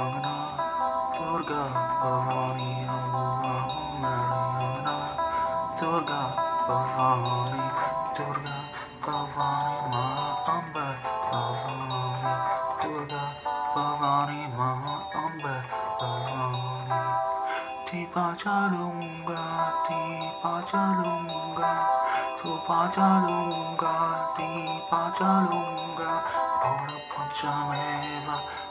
Allahumma Durga Bhavani Allahumma Yamuna Durga Bhavani Durga Bhavani Ma Amba Bhavani Durga Bhavani Ma Amba Bhavani Tipa Chalunga Tipa Chalunga Tupa Chalunga Tipa Chalunga Bhavana Panchameva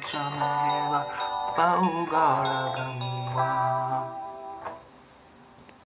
唱累了，把乌拉拉忘。